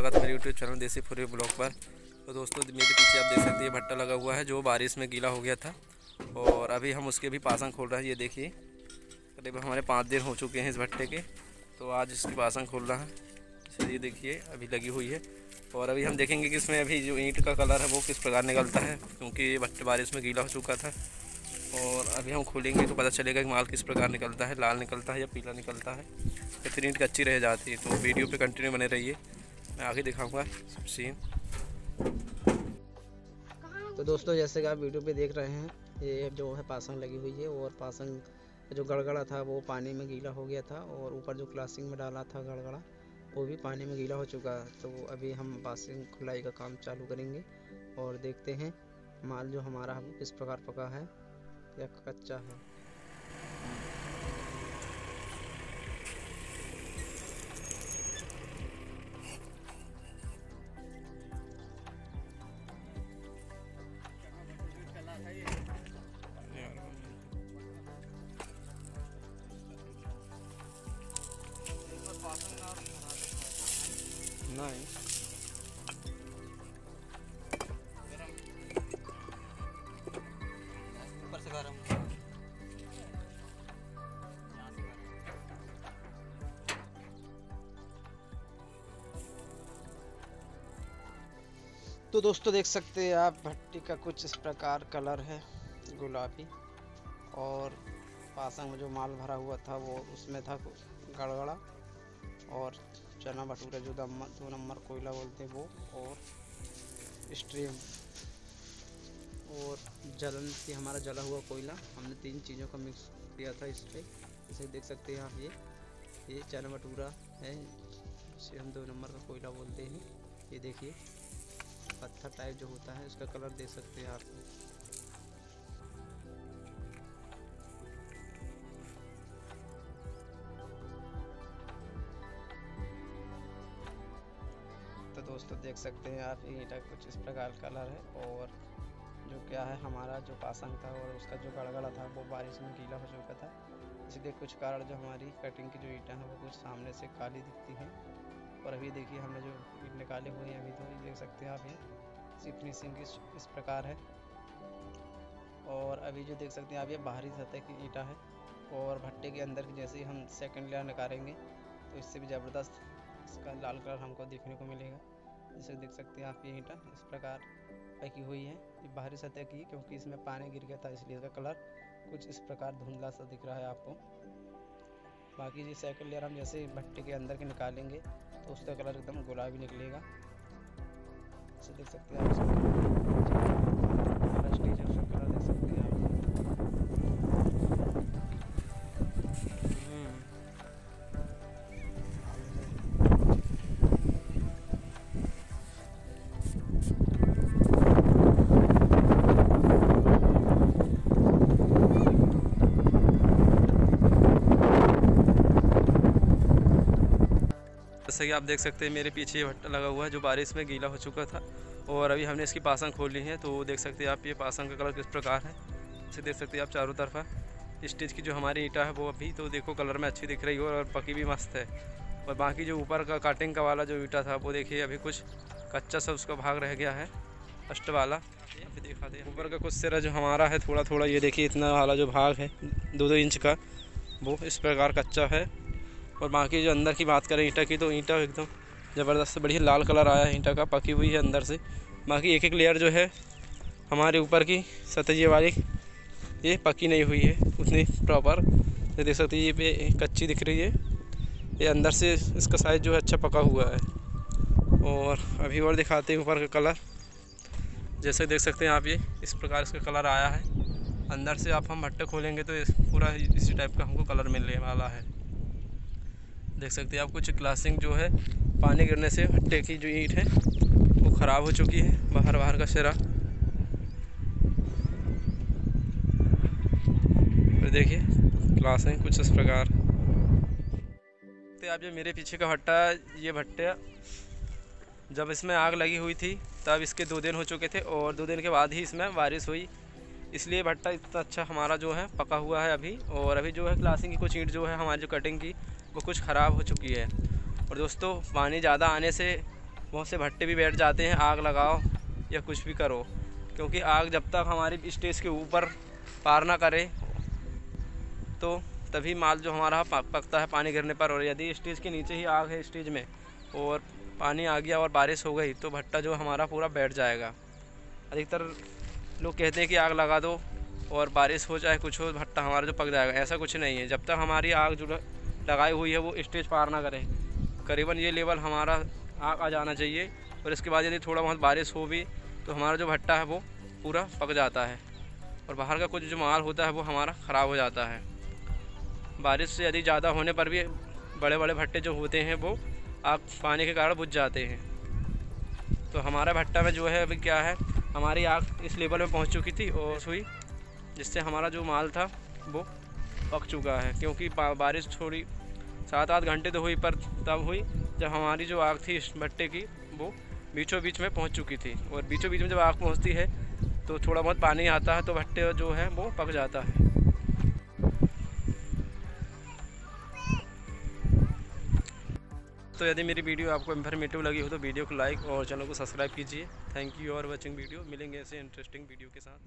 स्वागत मेरे YouTube channel देसी फुरी ब्लॉग पर। तो दोस्तों, मेरे पीछे आप देख सकते हैं भट्टा लगा हुआ है, जो बारिश में गीला हो गया था। और अभी हम उसके भी पासन खोल रहे हैं, ये देखिए। करीब हमारे पाँच दिन हो चुके हैं इस भट्टे के तो आज इसकी पासन खोल रहा है। चलिए देखिए, अभी लगी हुई है। और अभी हम देखेंगे कि इसमें अभी जो ईंट का कलर है, वो किस प्रकार निकलता है, क्योंकि ये भट्टे बारिश में गीला हो चुका था। और अभी हम खोलेंगे तो पता चलेगा कि माल किस प्रकार निकलता है, लाल निकलता है या पीला निकलता है। या फिर ईंट कच्ची रह जाती है तो वीडियो पे कंटिन्यू बने रहिए। मैं आगे दिखाऊँगा सीन तो दोस्तों, जैसे कि आप वीडियो पे देख रहे हैं, ये जो है पासंग लगी हुई है, और पासंग जो गड़गड़ा था, वो पानी में गीला हो गया था, और ऊपर जो क्लासिंग में डाला था गड़गड़ा, वो भी पानी में गीला हो चुका है। तो अभी हम पासिंग खुलाई का काम चालू करेंगे, और देखते हैं माल जो हमारा किस प्रकार पका है, या कच्चा है। तो दोस्तों देख सकते हैं आप, भट्टी का कुछ इस प्रकार कलर है, गुलाबी। और पासंग में जो माल भरा हुआ था वो उसमें था गड़गड़ा। और चना भटूरा जो दम, दो नंबर कोयला बोलते हैं वो, और स्ट्रीम, और जलन थी हमारा जला हुआ कोयला। हमने तीन चीज़ों का मिक्स किया था इस पर जैसे देख सकते हैं आप ये। ये चना भटूरा है इसे हम दो नंबर का कोयला बोलते हैं। ये देखिए, पत्थर टाइप जो होता है उसका कलर देख सकते हैं आप। दोस्तों देख सकते हैं आप ईटा कुछ इस प्रकार कलर है और जो क्या है हमारा जो पासंग था और उसका जो गड़गड़ा था वो बारिश में गीला हो चुका था। इसलिए कुछ कारण जो हमारी कटिंग की जो ईटा है वो कुछ सामने से काली दिखती हैं। और अभी देखिए हमने जो ईट निकाले हुए हैं अभी तो देख सकते हैं आप ये। इसकी फिनिशिंग इस, प्रकार है। और अभी जो देख सकते हैं आप ये बाहरी सतह की ईटा है और भट्टे के अंदर जैसे ही हम सेकंड लेयर निकालेंगे तो इससे भी ज़बरदस्त इसका लाल कलर हमको देखने को मिलेगा। जैसे देख सकते हैं आप, ये ईंटा इस प्रकार पकी हुई है। ये बाहरी सतह की क्योंकि इसमें पानी गिर गया था, इसलिए इसका कलर कुछ इस प्रकार धुंधला सा दिख रहा है आपको। बाकी जी सेकंड लेयर हम जैसे भट्टी के अंदर के निकालेंगे तो उसका कलर एकदम गुलाबी निकलेगा। जैसे देख सकते हैं आप कलर देख सकते हैं। जैसे कि आप देख सकते हैं, मेरे पीछे ये भट्टा लगा हुआ है जो बारिश में गीला हो चुका था। और अभी हमने इसकी पासंग खोल ली है तो देख सकते हैं आप ये पासंग का कलर किस प्रकार है। इसे देख सकते हैं आप चारों तरफा। स्टेज की जो हमारी ईटा है वो अभी तो देखो कलर में अच्छी दिख रही है और पकी भी मस्त है। और बाकी जो ऊपर का काटिंग का वाला जो ईटा था, वो देखिए, अभी कुछ कच्चा सा उसका भाग रह गया है, अष्ट वाला। अभी दिखा दे। ऊपर का कुछ सिरा जो हमारा है थोड़ा थोड़ा ये देखिए, इतना वाला जो भाग है दो दो इंच का, वो इस प्रकार कच्चा है। और बाकी जो अंदर की बात करें ईंटा की तो ईंटा एकदम ज़बरदस्त बढ़िया लाल कलर आया है, ईंटा का, पकी हुई है अंदर से। बाकी एक एक लेयर जो है हमारे ऊपर की सतह वाली, ये पकी नहीं हुई है, उतनी प्रॉपर ये देख सकते ये पे कच्ची दिख रही है। ये अंदर से इसका साइज़ जो है अच्छा पका हुआ है। और अभी और दिखाते हैं ऊपर का कलर जैसे देख सकते हैं आप ये, इस प्रकार इसका कलर आया है। अंदर से आप हम भट्टे खोलेंगे तो इस पूरा इसी टाइप का हमको कलर मिलने वाला है। देख सकते हैं आप कुछ क्लासिंग जो है, पानी गिरने से भट्टे की जो ईंट है, वो ख़राब हो चुकी है, बाहर बाहर का सिरा। फिर देखिए क्लासिंग कुछ इस प्रकार। आप जो मेरे पीछे का भट्टा ये भट्टा, जब इसमें आग लगी हुई थी, तब इसके दो दिन हो चुके थे और दो दिन के बाद ही इसमें बारिश हुई। इसलिए भट्टा इतना अच्छा हमारा जो है, पका हुआ है अभी। और अभी जो है क्लासिंग की कुछ ईंट जो है, हमारी जो कटिंग की वो कुछ ख़राब हो चुकी है। और दोस्तों, पानी ज़्यादा आने से बहुत से भट्टे भी बैठ जाते हैं, आग लगाओ या कुछ भी करो, क्योंकि आग जब तक हमारी स्टेज के ऊपर पार ना करे तो तभी माल जो हमारा पकता है पानी गिरने पर। और यदि स्टेज के नीचे ही आग है स्टेज में, और पानी आ गया और बारिश हो गई तो भट्टा जो हमारा पूरा बैठ जाएगा। अधिकतर लोग कहते हैं कि आग लगा दो और बारिश हो जाए कुछ हो, भट्टा हमारा जो पक जाएगा, ऐसा कुछ नहीं है। जब तक हमारी आग जो लगाई हुई है, वो स्टेज पार ना करे। करीबन ये लेवल हमारा आग आ जाना चाहिए। और इसके बाद यदि थोड़ा बहुत बारिश हो भी तो हमारा जो भट्टा है, वो पूरा पक जाता है। और बाहर का कुछ जो माल होता है, वो हमारा ख़राब हो जाता है। बारिश से यदि ज़्यादा होने पर भी बड़े बड़े भट्टे जो होते हैं, वो आग पानी के कारण बुझ जाते हैं। तो हमारा भट्टा में जो है, अभी क्या है, हमारी आग इस लेवल में पहुँच चुकी थी और हुई जिससे हमारा जो माल था, वो पक चुका है। क्योंकि बारिश थोड़ी सात आठ घंटे तो हुई, पर तब हुई, जब हमारी जो आग थी इस भट्टे की, वो बीचों बीच में पहुँच चुकी थी। और बीचों बीच में जब आग पहुँचती है तो थोड़ा बहुत पानी आता है तो भट्टे जो है, वो पक जाता है। तो यदि मेरी वीडियो आपको इन्फॉर्मेटिव लगी हो तो वीडियो को लाइक और चैनल को सब्सक्राइब कीजिए। थैंक यू और वॉचिंग वीडियो मिलेंगे ऐसे इंटरेस्टिंग वीडियो के साथ।